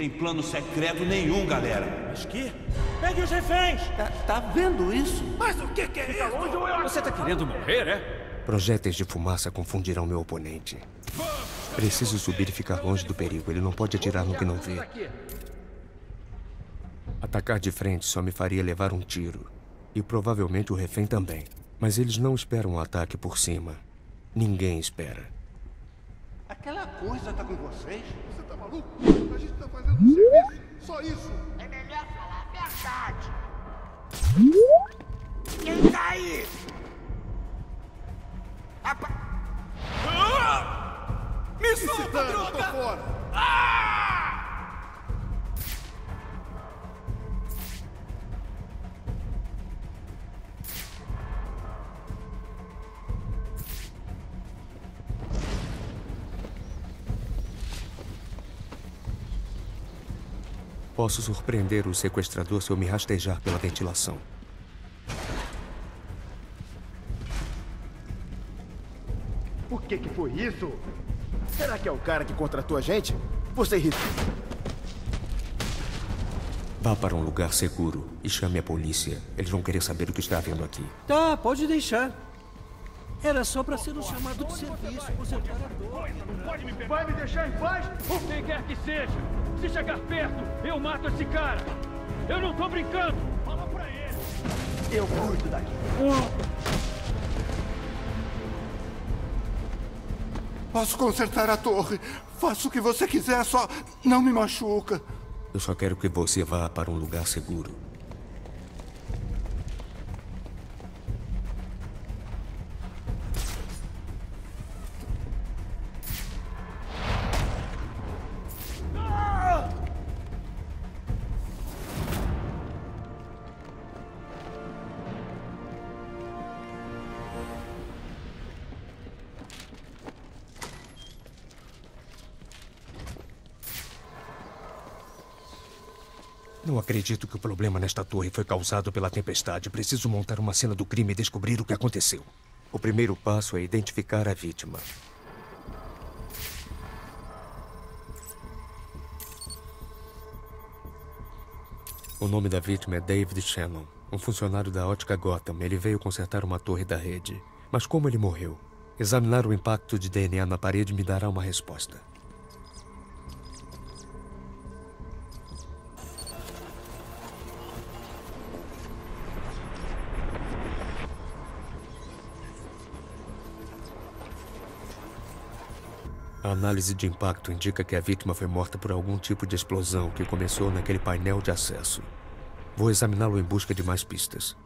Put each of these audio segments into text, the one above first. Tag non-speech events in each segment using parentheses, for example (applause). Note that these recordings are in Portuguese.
tem plano secreto nenhum, galera. Mas que? Pegue os reféns! Tá, tá vendo isso? Mas o que, que é isso? Você tá querendo morrer, é? Projéteis de fumaça confundirão meu oponente. Preciso subir e ficar longe do perigo. Ele não pode atirar no que não vê. Atacar de frente só me faria levar um tiro. E provavelmente o refém também. Mas eles não esperam um ataque por cima. Ninguém espera. Aquela coisa tá com vocês? Você tá maluco? A gente tá fazendo um serviço. Só isso. É melhor falar a verdade. Quem tá aí? Apa... Me E se solta, dane, eu tô droga! fora. Posso surpreender o sequestrador se eu me rastejar pela ventilação. O que que foi isso? Será que é o cara que contratou a gente? Você irritou. Vá para um lugar seguro e chame a polícia. Eles vão querer saber o que está havendo aqui. Tá, pode deixar. Era só pra ser um chamado de serviço. consertar a dor. Vai me deixar em paz? Quem quer que seja, se chegar perto, eu mato esse cara. Eu não tô brincando. Fala pra ele. Eu cuido daqui. Posso consertar a torre. Faça o que você quiser, só não me machuca. Eu só quero que você vá para um lugar seguro. Não acredito que o problema nesta torre foi causado pela tempestade. Preciso montar uma cena do crime e descobrir o que aconteceu. O primeiro passo é identificar a vítima. O nome da vítima é David Shannon, um funcionário da ótica Gotham. Ele veio consertar uma torre da rede. Mas como ele morreu? Examinar o impacto de DNA na parede me dará uma resposta. A análise de impacto indica que a vítima foi morta por algum tipo de explosão que começou naquele painel de acesso. Vou examiná-lo em busca de mais pistas.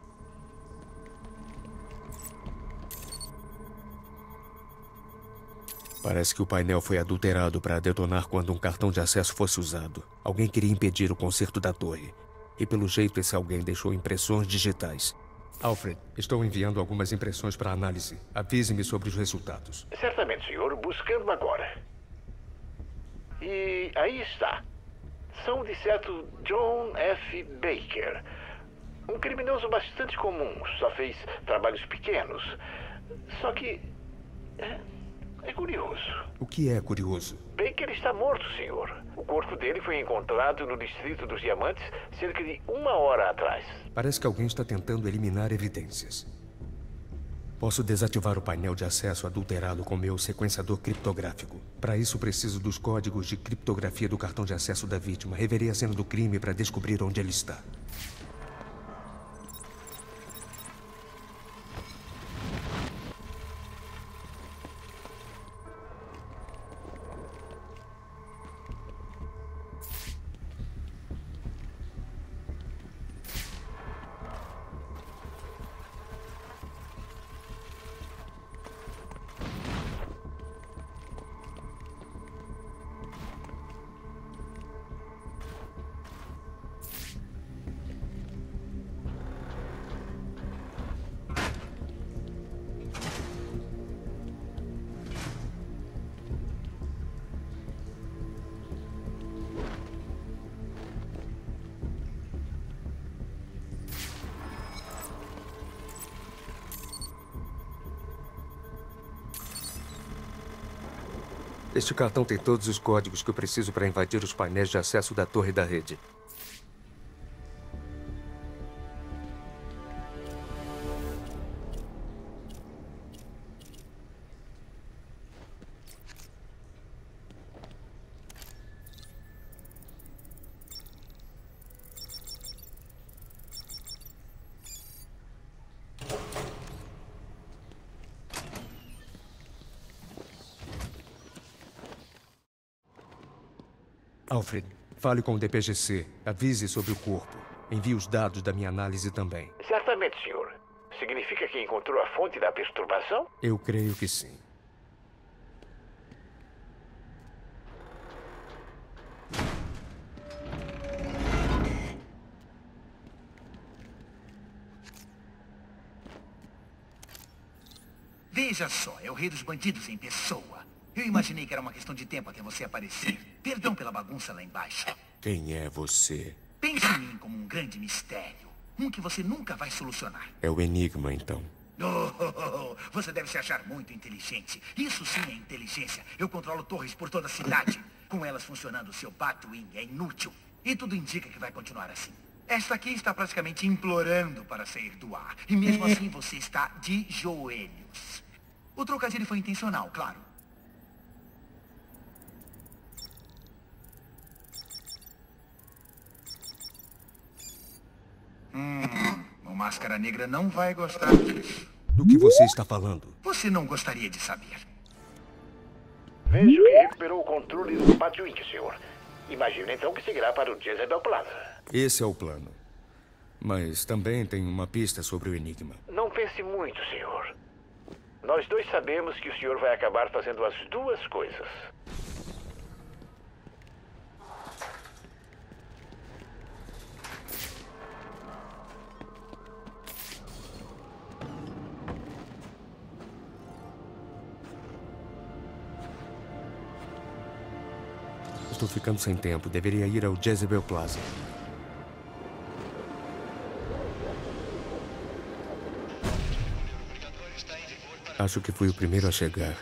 Parece que o painel foi adulterado para detonar quando um cartão de acesso fosse usado. Alguém queria impedir o conserto da torre. E pelo jeito esse alguém deixou impressões digitais. Alfred, estou enviando algumas impressões para análise. Avise-me sobre os resultados. Certamente, senhor. Buscando agora. E aí está. São de certo John F. Baker. Um criminoso bastante comum. Só fez trabalhos pequenos. Só que. É, curioso. O que é curioso? Baker está morto, senhor. O corpo dele foi encontrado no Distrito dos Diamantes cerca de uma hora atrás. Parece que alguém está tentando eliminar evidências. Posso desativar o painel de acesso adulterado com meu sequenciador criptográfico. Para isso, preciso dos códigos de criptografia do cartão de acesso da vítima. Reverei a cena do crime para descobrir onde ele está. Este cartão tem todos os códigos que eu preciso para invadir os painéis de acesso da torre da rede. Alfred, fale com o DPGC. Avise sobre o corpo. Envie os dados da minha análise também. Certamente, senhor. Significa que encontrou a fonte da perturbação? Eu creio que sim. Veja só, é o rei dos bandidos em pessoa. Eu imaginei que era uma questão de tempo até você aparecer. Perdão pela bagunça lá embaixo. Quem é você? Pense em mim como um grande mistério. Um que você nunca vai solucionar. É o Enigma, então. Oh, você deve se achar muito inteligente. Isso sim é inteligência. Eu controlo torres por toda a cidade. (laughs) Com elas funcionando, seu Batwing é inútil. E tudo indica que vai continuar assim. Esta aqui está praticamente implorando para sair do ar. E mesmo (laughs) assim você está de joelhos. O trocadilho foi intencional, claro. Hum, o Máscara Negra não vai gostar disso. Do que você está falando? Você não gostaria de saber. Vejo que recuperou o controle do Batwing, senhor. Imagino então que seguirá para o Jezebel Plaza. Esse é o plano. Mas também tem uma pista sobre o Enigma. Não pense muito, senhor. Nós dois sabemos que o senhor vai acabar fazendo as duas coisas. Ficando sem tempo. Deveria ir ao Jezebel Plaza. Acho que fui o primeiro a chegar.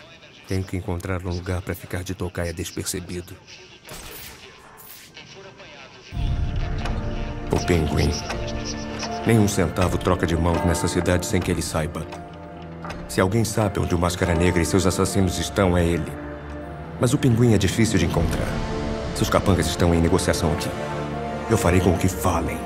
Tenho que encontrar um lugar para ficar de tocaia despercebido. O pinguim. Nem um centavo troca de mãos nessa cidade sem que ele saiba. Se alguém sabe onde o Máscara Negra e seus assassinos estão, é ele. Mas o pinguim é difícil de encontrar. Seus capangas estão em negociação aqui. Eu farei com que falem.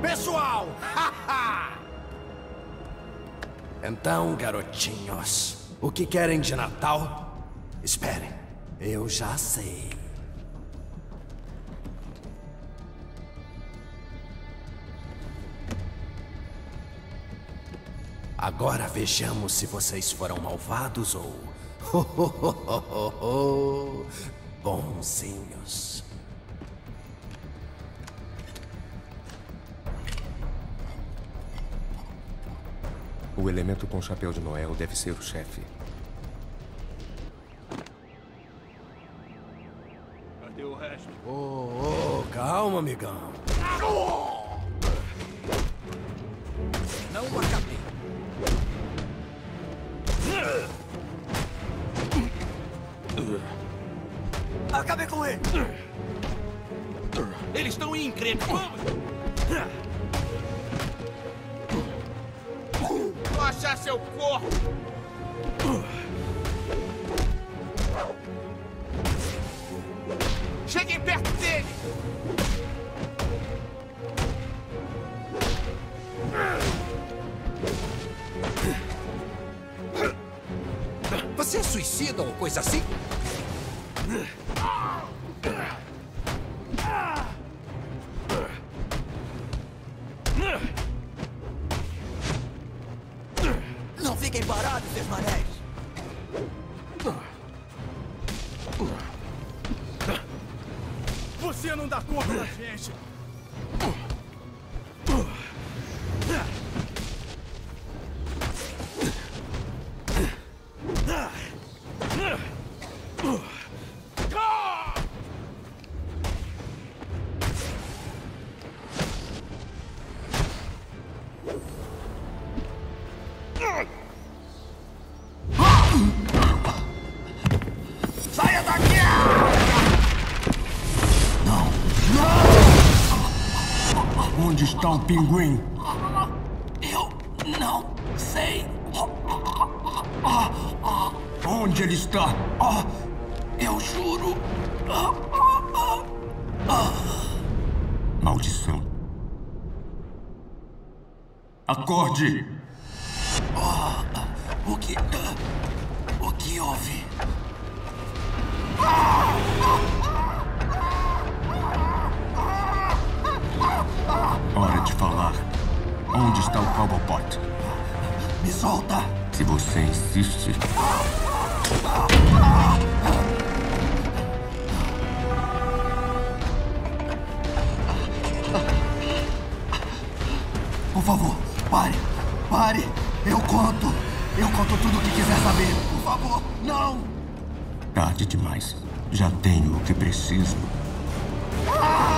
Pessoal! (laughs) então, garotinhos, o que querem de Natal? Esperem, eu já sei. Agora vejamos se vocês foram malvados ou. (laughs) bonzinhos. O elemento com chapéu de Noel deve ser o chefe. Cadê o resto? Oh, oh, calma, amigão. Não acabei. Com ele! Eles estão em encrenca. Vamos! Vou achar seu corpo! Cheguem perto dele! Você é suicida ou coisa assim? ああ! Pinguim? Eu não sei. Onde ele está? Eu juro. Maldição. Acorde! O que. O que houve? Hora de falar. Onde está o Cobblepot? Me solta! Se você insiste. Por favor, pare! Pare! Eu conto! Eu conto tudo o que quiser saber! Por favor, não! Tarde demais. Já tenho o que preciso. Você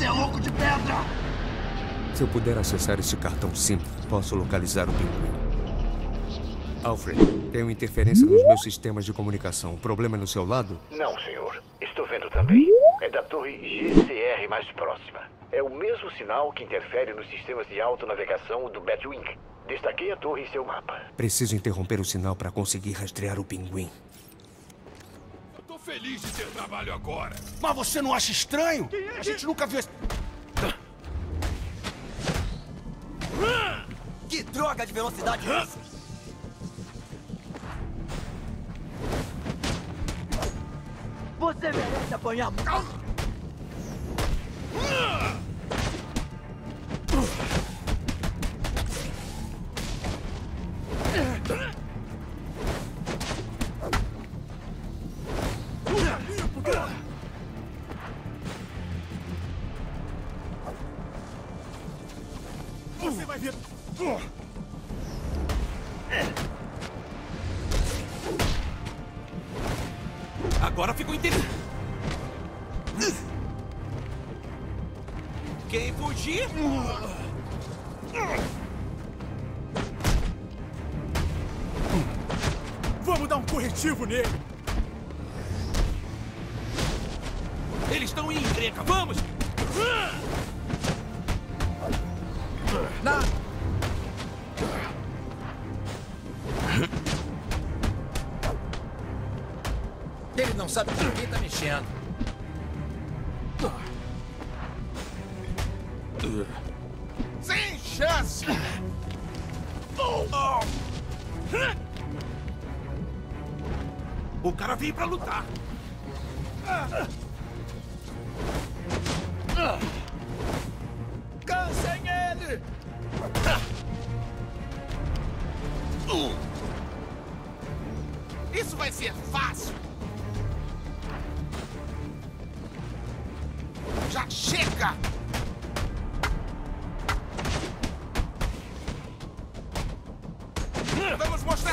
Você é louco de pedra! Se eu puder acessar este cartão SIM, posso localizar o pinguim. Alfred, tenho interferência nos meus sistemas de comunicação. O problema é no seu lado? Não, senhor. Estou vendo também. É da torre GCR mais próxima. É o mesmo sinal que interfere nos sistemas de autonavegação do Batwing. Destaquei a torre em seu mapa. Preciso interromper o sinal para conseguir rastrear o pinguim. Feliz de ter trabalho agora. Mas você não acha estranho? A gente nunca viu esse... Que droga de velocidade é essa? Você merece apanhar. Quem fugir? Vamos dar um corretivo nele! Eles estão em encrenca. Vamos! Na... Ele não sabe com quem tá mexendo. Sem chance! O cara veio pra lutar. Cansem ele! Isso vai ser fácil.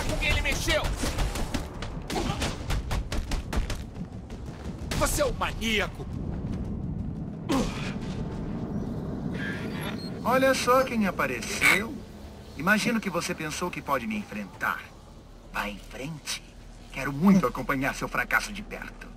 Com quem ele mexeu! Você é um maníaco! Olha só quem apareceu. Imagino que você pensou que pode me enfrentar. Vá em frente. Quero muito acompanhar seu fracasso de perto.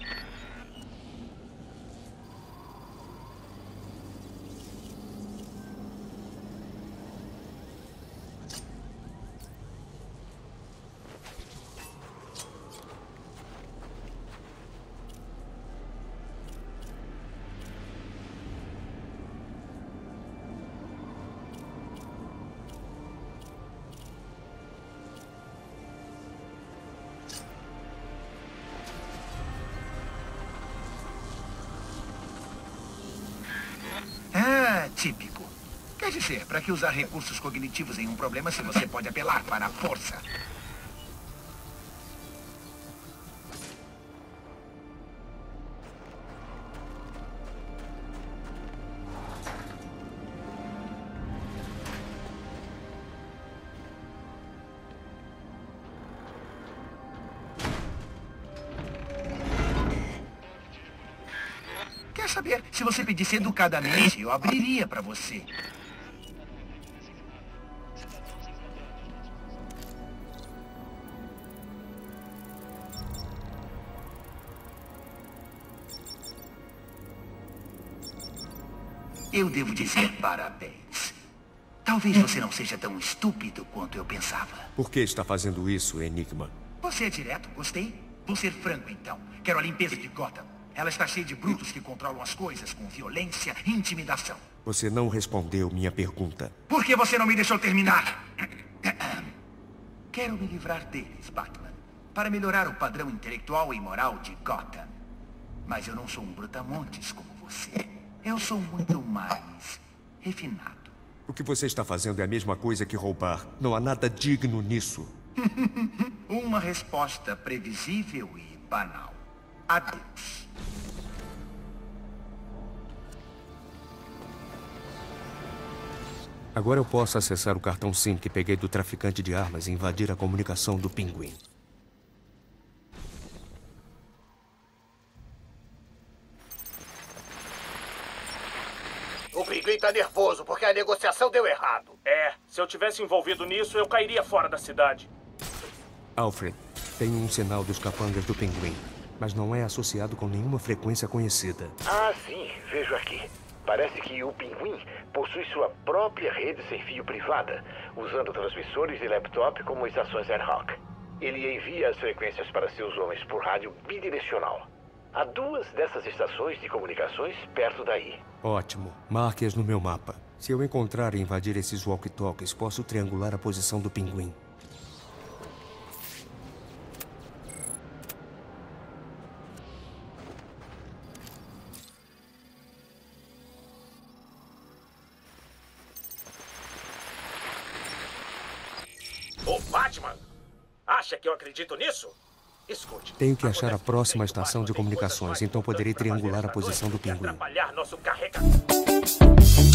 Para que usar recursos cognitivos em um problema se você pode apelar para a força? Quer saber? Se você pedisse educadamente, eu abriria para você. Eu devo dizer parabéns. Talvez você não seja tão estúpido quanto eu pensava. Por que está fazendo isso, Enigma? Você é direto, gostei. Vou ser franco, então. Quero a limpeza de Gotham. Ela está cheia de brutos que controlam as coisas com violência e intimidação. Você não respondeu minha pergunta. Por que você não me deixou terminar? (clears throat) Quero me livrar deles, Batman. Para melhorar o padrão intelectual e moral de Gotham. Mas eu não sou um brutamontes como você. Eu sou muito mais refinado. O que você está fazendo é a mesma coisa que roubar. Não há nada digno nisso. (laughs) Uma resposta previsível e banal. Adeus. Agora eu posso acessar o cartão SIM que peguei do traficante de armas e invadir a comunicação do pinguim. O pinguim tá nervoso porque a negociação deu errado. É, se eu tivesse envolvido nisso, eu cairia fora da cidade. Alfred, tenho um sinal dos capangas do pinguim, mas não é associado com nenhuma frequência conhecida. Ah, sim, vejo aqui. Parece que o Pinguim possui sua própria rede sem fio privada, usando transmissores e laptop como estações ad hoc. Ele envia as frequências para seus homens por rádio bidirecional. Há duas dessas estações de comunicações perto daí. Ótimo. Marque-as no meu mapa. Se eu encontrar e invadir esses walkie-talkies, posso triangular a posição do pinguim. O Batman? Acha que eu acredito nisso? Escute. Tenho que achar a próxima estação de comunicações, então poderei triangular a posição do pinguim. atrapalhar nosso carregamento.